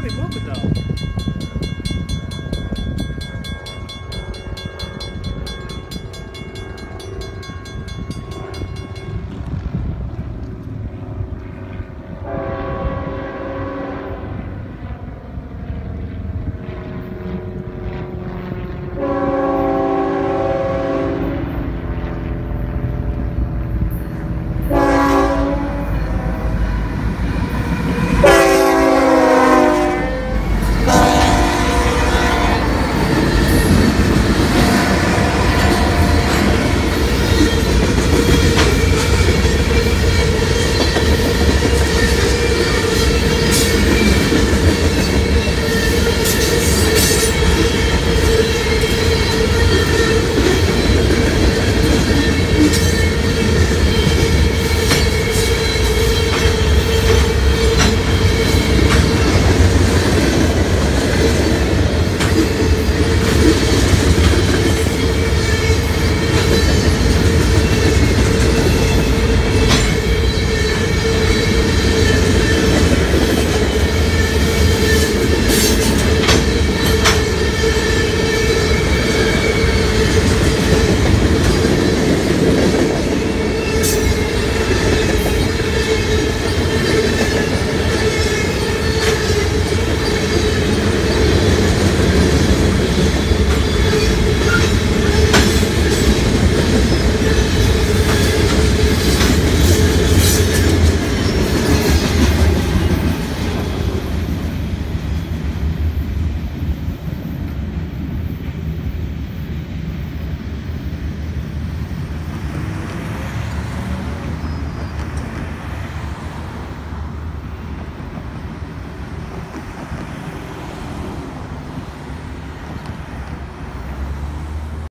barely moving though.